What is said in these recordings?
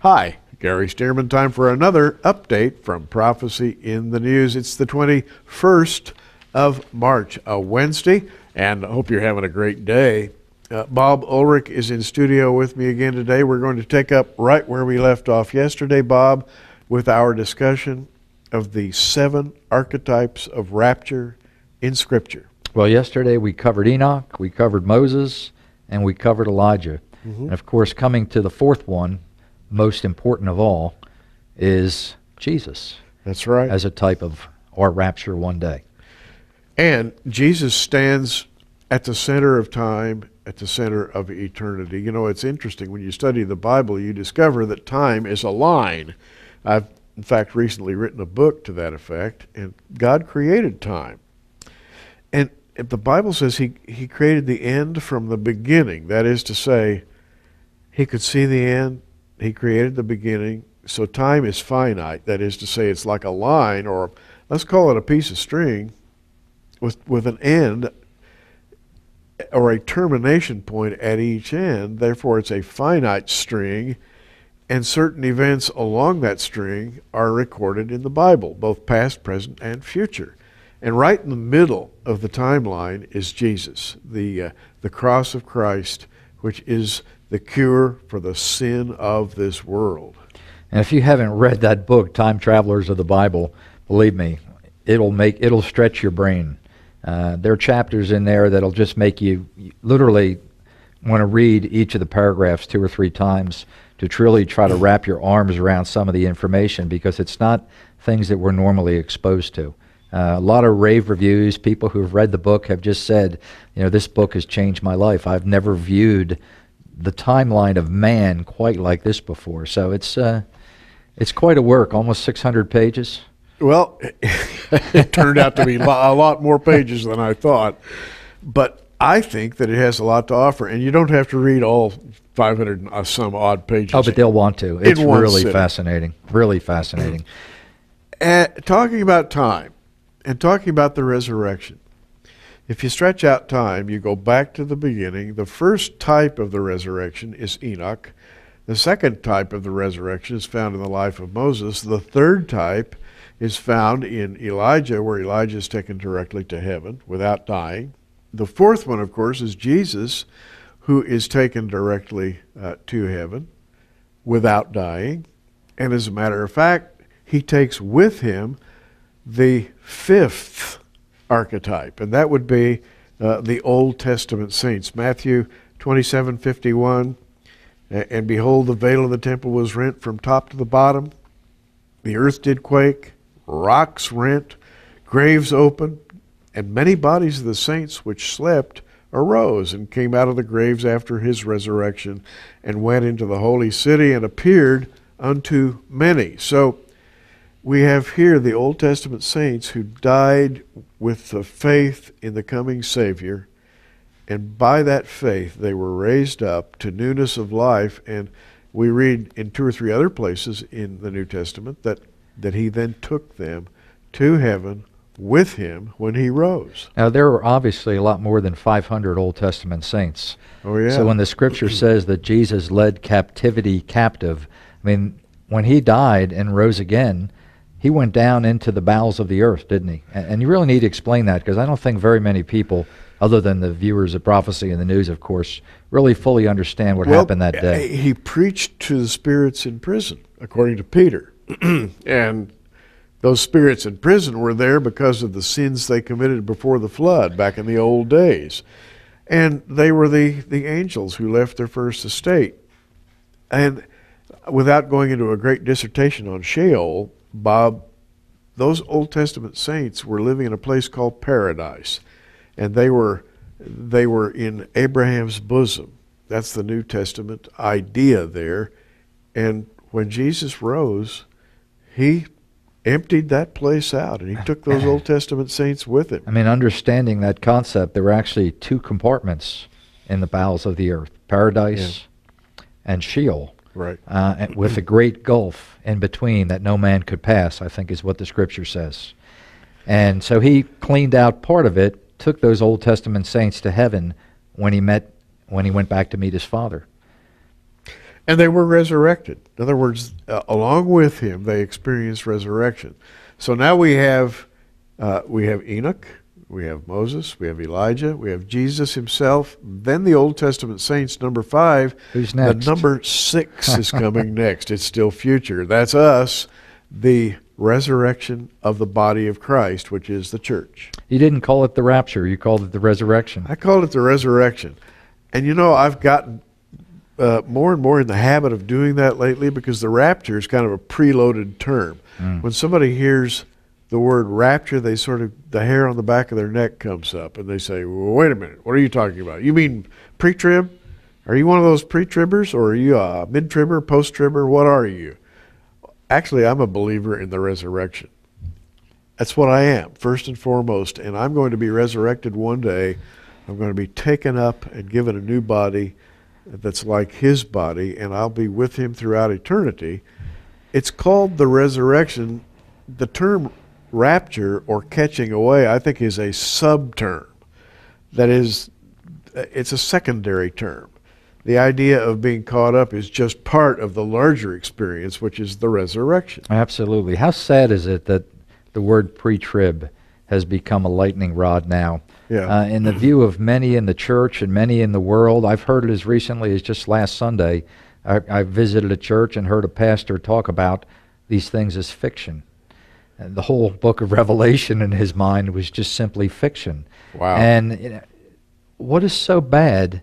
Hi, Gary Stearman. Time for another update from Prophecy in the News. It's the 21st of March, a Wednesday, and I hope you're having a great day. Uh, Bob Ulrich is in studio with me again today. We're going to take up right where we left off yesterday, Bob, with our discussion of the seven archetypes of rapture in Scripture. Well, yesterday we covered Enoch, we covered Moses, and we covered Elijah. Mm-hmm. And of course, coming to the fourth one, most important of all, is Jesus That's right. as a type of our rapture one day. And Jesus stands at the center of time, at the center of eternity. You know, it's interesting when you study the Bible, you discover that time is a line. I've, in fact, recently written a book to that effect, and God created time. And if the Bible says he, he created the end from the beginning, that is to say, he could see the end, he created the beginning. So time is finite, that is to say, it's like a line, or let's call it a piece of string with with an end or a termination point at each end. Therefore, it's a finite string, and certain events along that string are recorded in the Bible, both past, present, and future. And right in the middle of the timeline is Jesus, the uh, the cross of Christ, which is the cure for the sin of this world. And if you haven't read that book, Time Travelers of the Bible, believe me, it'll make it'll stretch your brain. Uh, there are chapters in there that'll just make you literally want to read each of the paragraphs two or three times to truly try to wrap your arms around some of the information because it's not things that we're normally exposed to. Uh, a lot of rave reviews, people who've read the book have just said, you know, this book has changed my life. I've never viewed the timeline of man quite like this before. So it's uh, it's quite a work, almost 600 pages. Well, it turned out to be a lot more pages than I thought. But I think that it has a lot to offer, and you don't have to read all 500 and uh, some odd pages. Oh, but they'll want to. It's really sitting. fascinating. Really fascinating. Uh, talking about time and talking about the resurrection. If you stretch out time, you go back to the beginning. The first type of the resurrection is Enoch. The second type of the resurrection is found in the life of Moses. The third type is found in Elijah, where Elijah is taken directly to heaven without dying. The fourth one, of course, is Jesus, who is taken directly uh, to heaven without dying. And as a matter of fact, he takes with him the fifth archetype, and that would be uh, the Old Testament saints. Matthew 27 51. And behold, the veil of the temple was rent from top to the bottom. The earth did quake, rocks rent, graves opened, and many bodies of the saints which slept arose and came out of the graves after his resurrection and went into the holy city and appeared unto many. So we have here the Old Testament saints who died with the faith in the coming Savior, and by that faith they were raised up to newness of life. And we read in two or three other places in the New Testament that, that he then took them to heaven with him when he rose. Now, there were obviously a lot more than 500 Old Testament saints. Oh, yeah. So when the scripture says that Jesus led captivity captive, I mean, when he died and rose again, he went down into the bowels of the earth, didn't he? And, and you really need to explain that because I don't think very many people, other than the viewers of prophecy and the news, of course, really fully understand what Well, happened that eh, day. He preached to the spirits in prison, according to Peter. and those spirits in prison were there because of the sins they committed before the flood back in the old days. And they were the, the angels who left their first estate. And without going into a great dissertation on Sheol, Bob, those Old Testament saints were living in a place called paradise. And they were they were in Abraham's bosom. That's the New Testament idea there. And when Jesus rose, he emptied that place out and he took those Old Testament saints with him. I mean, understanding that concept, there were actually two compartments in the bowels of the earth paradise and Sheol. Right. uh, with a great gulf in between that no man could pass, I think is what the scripture says. And so he cleaned out part of it, took those Old Testament saints to heaven when he met when he went back to meet his father. And they were resurrected. In other words, uh, along with him, they experienced resurrection. So now we have uh, we have Enoch, we have Moses, we have Elijah, we have Jesus himself. Then the Old Testament saints, number five. Who's next? The number six is coming next. It's still future. That's us, the resurrection of the body of Christ, which is the church. You didn't call it the rapture, you called it the resurrection. I called it the resurrection. And you know, I've gotten uh, more and more in the habit of doing that lately because the rapture is kind of a preloaded term. Mm. When somebody hears the word rapture, they sort of, the hair on the back of their neck comes up and they say, well, wait a minute, what are you talking about? You mean pre trib? Are you one of those pre tribbers or are you a mid tribber, post tribber? What are you? Actually, I'm a believer in the resurrection. That's what I am, first and foremost. And I'm going to be resurrected one day. I'm going to be taken up and given a new body that's like his body, and I'll be with him throughout eternity. It's called the resurrection. The term rapture or catching away, I think, is a subterm. That is, it's a secondary term. The idea of being caught up is just part of the larger experience, which is the resurrection. Absolutely. How sad is it that the word pre trib has become a lightning rod now? Yeah. Uh, in the view of many in the church and many in the world, I've heard it as recently as just last Sunday. I, I visited a church and heard a pastor talk about these things as fiction. And the whole book of Revelation in his mind was just simply fiction. Wow. And you know, what is so bad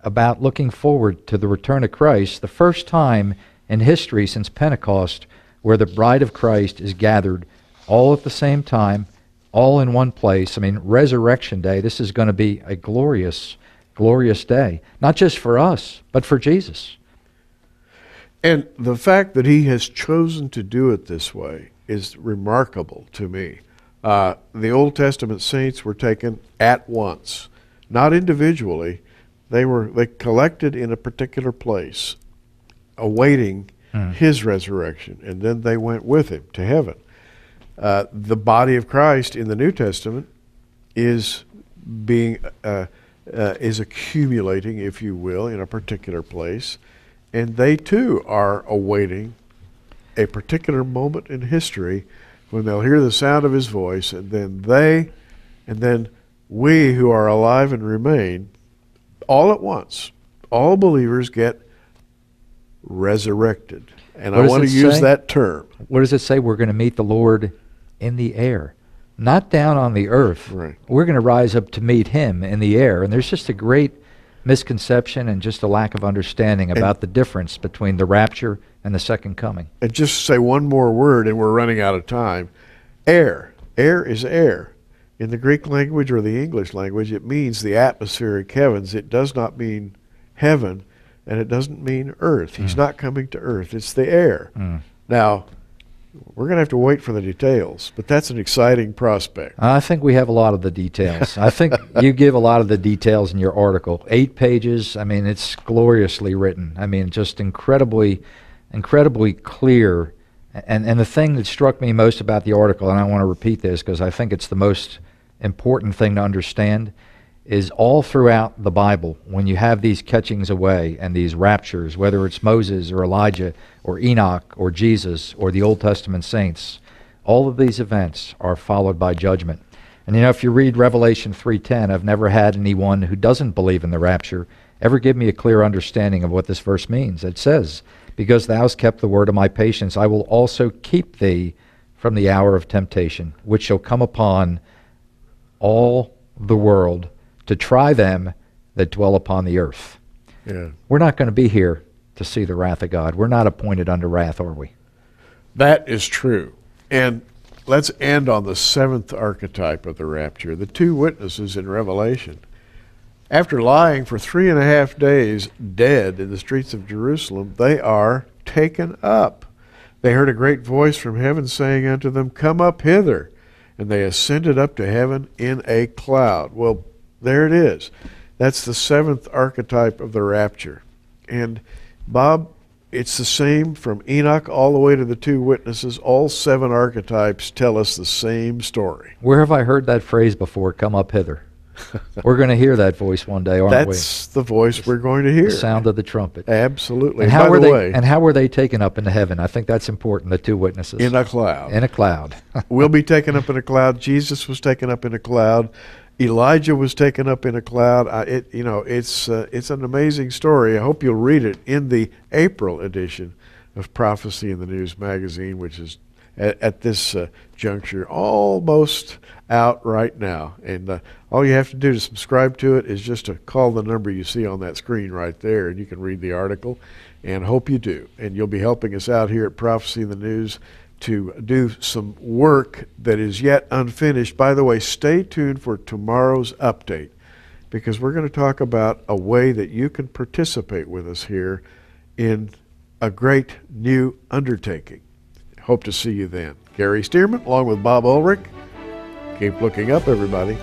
about looking forward to the return of Christ, the first time in history since Pentecost where the bride of Christ is gathered all at the same time, all in one place. I mean, Resurrection Day, this is going to be a glorious, glorious day, not just for us, but for Jesus. And the fact that he has chosen to do it this way is remarkable to me. Uh, the Old Testament saints were taken at once, not individually. They were they collected in a particular place, awaiting Hmm. his resurrection, and then they went with him to heaven. Uh, the body of Christ in the New Testament is being uh, uh, is accumulating, if you will, in a particular place, and they too are awaiting a particular moment in history when they'll hear the sound of his voice, and then they, and then we who are alive and remain, all at once, all believers get resurrected. And What I want to use say? that term. What does it say? We're going to meet the Lord in the air, not down on the earth. Right. We're going to rise up to meet him in the air. And there's just a great misconception and just a lack of understanding about the difference between the rapture and the second coming. And just say one more word, and we're running out of time. Air. Air is air. In the Greek language or the English language, it means the atmospheric heavens. It does not mean heaven, and it doesn't mean earth. He's Mm. not coming to earth. It's the air. Mm. Now, we're going to have to wait for the details, but that's an exciting prospect. I think we have a lot of the details. I think you give a lot of the details in your article. Eight pages. I mean, it's gloriously written. I mean, just incredibly, incredibly clear. And and the thing that struck me most about the article, and I want to repeat this because I think it's the most important thing to understand, is all throughout the Bible when you have these catchings away and these raptures, whether it's Moses or Elijah or Enoch or Jesus or the Old Testament saints, all of these events are followed by judgment. And you know, if you read Revelation 3:10, I've never had anyone who doesn't believe in the rapture ever give me a clear understanding of what this verse means. It says, "Because thou hast kept the word of my patience, I will also keep thee from the hour of temptation, which shall come upon all the world to try them that dwell upon the earth." Yeah. We're not going to be here to see the wrath of God. We're not appointed unto wrath, are we? That is true. And let's end on the seventh archetype of the rapture the two witnesses in Revelation. After lying for three and a half days dead in the streets of Jerusalem, they are taken up. They heard a great voice from heaven saying unto them, Come up hither. And they ascended up to heaven in a cloud. Well, there it is. That's the seventh archetype of the rapture. And Bob, it's the same from Enoch all the way to the two witnesses. All seven archetypes tell us the same story. Where have I heard that phrase before? Come up hither. We're going to hear that voice one day, aren't we? That's the voice we're going to hear. The sound of the trumpet. Absolutely. And By how were the they? way, And how were they taken up into heaven? I think that's important. The two witnesses in a cloud. in a cloud. we'll be taken up in a cloud. Jesus was taken up in a cloud. Elijah was taken up in a cloud. I, it, you know, it's uh, it's an amazing story. I hope you'll read it in the April edition of Prophecy in the News magazine, which is at, at this uh, juncture almost out right now. And uh, all you have to do to subscribe to it is just to call the number you see on that screen right there, and you can read the article. And hope you do. And you'll be helping us out here at Prophecy in the News to do some work that is yet unfinished. By the way, stay tuned for tomorrow's update because we're going to talk about a way that you can participate with us here in a great new undertaking. Hope to see you then. Gary Stearman, along with Bob Ulrich. Keep looking up, everybody.